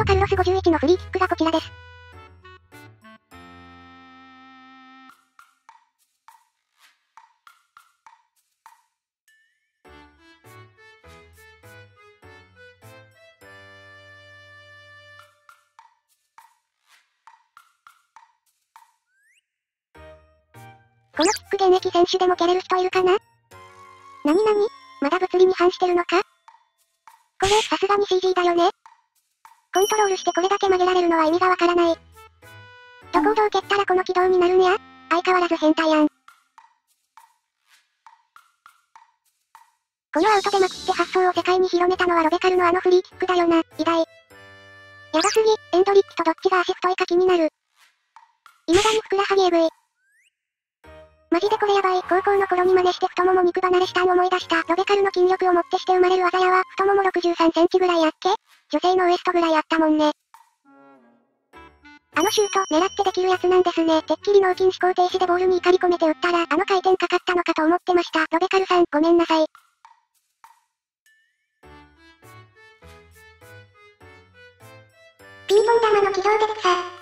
トカルロス51のフリーキックがこちらです。このキック現役選手でも蹴れる人いるかな？なになに？まだ物理に反してるのか？これ、さすがに CG だよね。コントロールしてこれだけ曲げられるのは意味がわからない。どこをどう蹴ったらこの軌道になるんや相変わらず変態やん。このアウトでまくって発想を世界に広めたのはロベカルのあのフリーキックだよな、偉大。やばすぎ、エンドリックとどっちが足太いか気になる。未だにふくらはぎえぐい。マジでこれやばい。高校の頃に真似して太もも肉離れしたん思い出した。ロベカルの筋力をもってして生まれる技やは、太もも63センチぐらいあっけ女性のウエストぐらいあったもんね。あのシュート、狙ってできるやつなんですね。てっきり脳筋思考停止でボールに怒り込めて打ったら、あの回転かかったのかと思ってました。ロベカルさん、ごめんなさい。ピンポン玉の起動で草。